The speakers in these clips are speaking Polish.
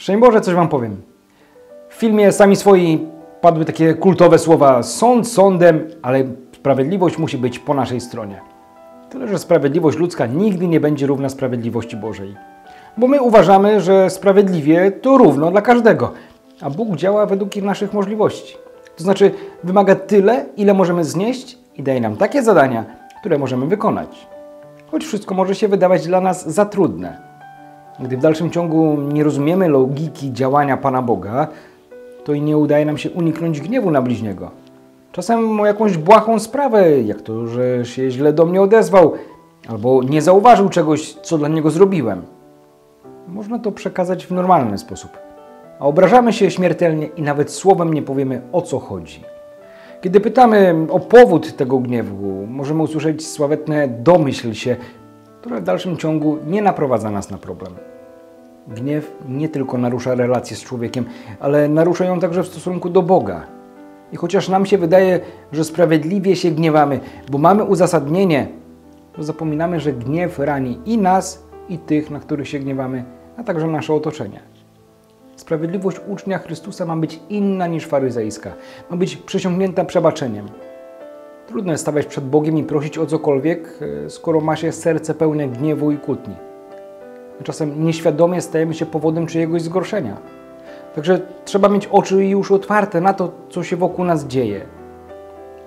Szczęść Boże, coś Wam powiem. W filmie Sami Swoi padły takie kultowe słowa sąd sądem, ale sprawiedliwość musi być po naszej stronie. Tyle, że sprawiedliwość ludzka nigdy nie będzie równa sprawiedliwości Bożej. Bo my uważamy, że sprawiedliwie to równo dla każdego, a Bóg działa według naszych możliwości. To znaczy wymaga tyle, ile możemy znieść i daje nam takie zadania, które możemy wykonać. Choć wszystko może się wydawać dla nas za trudne. Gdy w dalszym ciągu nie rozumiemy logiki działania Pana Boga, to i nie udaje nam się uniknąć gniewu na bliźniego. Czasem o jakąś błahą sprawę, jak to, że się źle do mnie odezwał, albo nie zauważył czegoś, co dla niego zrobiłem. Można to przekazać w normalny sposób. A obrażamy się śmiertelnie i nawet słowem nie powiemy o co chodzi. Kiedy pytamy o powód tego gniewu, możemy usłyszeć sławetne domyśl się, które w dalszym ciągu nie naprowadza nas na problem. Gniew nie tylko narusza relacje z człowiekiem, ale narusza ją także w stosunku do Boga. I chociaż nam się wydaje, że sprawiedliwie się gniewamy, bo mamy uzasadnienie, to zapominamy, że gniew rani i nas, i tych, na których się gniewamy, a także nasze otoczenie. Sprawiedliwość ucznia Chrystusa ma być inna niż faryzejska, ma być przesiągnięta przebaczeniem. Trudno jest stawać przed Bogiem i prosić o cokolwiek, e, skoro ma się serce pełne gniewu i kłótni. Czasem nieświadomie stajemy się powodem czyjegoś zgorszenia. Także trzeba mieć oczy uszy otwarte na to, co się wokół nas dzieje.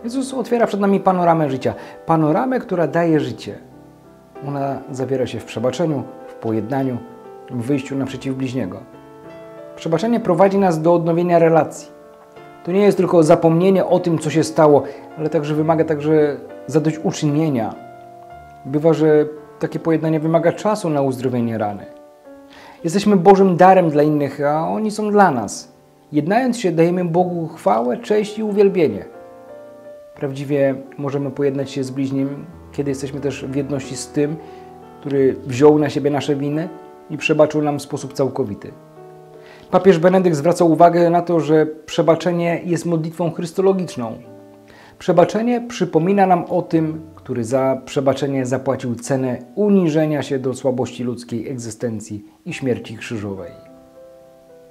Jezus otwiera przed nami panoramę życia. Panoramę, która daje życie. Ona zawiera się w przebaczeniu, w pojednaniu, w wyjściu naprzeciw bliźniego. Przebaczenie prowadzi nas do odnowienia relacji. To nie jest tylko zapomnienie o tym, co się stało, ale także wymaga także zadośćuczynienia. Bywa, że takie pojednanie wymaga czasu na uzdrowienie rany. Jesteśmy Bożym darem dla innych, a oni są dla nas. Jednając się, dajemy Bogu chwałę, cześć i uwielbienie. Prawdziwie możemy pojednać się z bliźnim, kiedy jesteśmy też w jedności z tym, który wziął na siebie nasze winy i przebaczył nam w sposób całkowity. Papież Benedykt zwraca uwagę na to, że przebaczenie jest modlitwą chrystologiczną. Przebaczenie przypomina nam o tym, który za przebaczenie zapłacił cenę uniżenia się do słabości ludzkiej egzystencji i śmierci krzyżowej.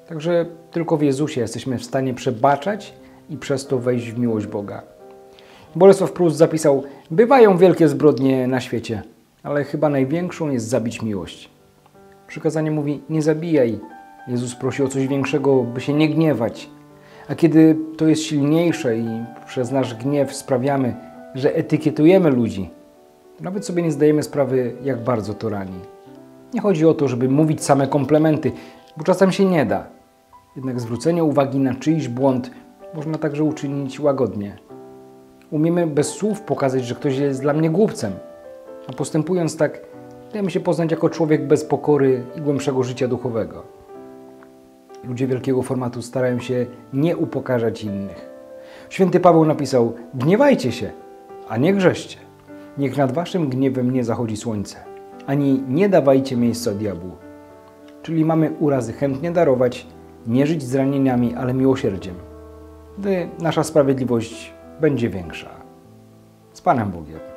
Także tylko w Jezusie jesteśmy w stanie przebaczać i przez to wejść w miłość Boga. Bolesław Prus zapisał: Bywają wielkie zbrodnie na świecie, ale chyba największą jest zabić miłość. Przykazanie mówi: Nie zabijaj. Jezus prosi o coś większego, by się nie gniewać. A kiedy to jest silniejsze i przez nasz gniew sprawiamy, że etykietujemy ludzi, to nawet sobie nie zdajemy sprawy, jak bardzo to rani. Nie chodzi o to, żeby mówić same komplementy, bo czasem się nie da. Jednak zwrócenie uwagi na czyjś błąd można także uczynić łagodnie. Umiemy bez słów pokazać, że ktoś jest dla mnie głupcem, a postępując tak, dajemy się poznać jako człowiek bez pokory i głębszego życia duchowego. Ludzie wielkiego formatu starają się nie upokarzać innych. Święty Paweł napisał: Gniewajcie się, a nie grzeście. Niech nad waszym gniewem nie zachodzi słońce, ani nie dawajcie miejsca diabłu. Czyli mamy urazy chętnie darować, nie żyć zranieniami, ale miłosierdziem, gdy nasza sprawiedliwość będzie większa. Z Panem Bogiem.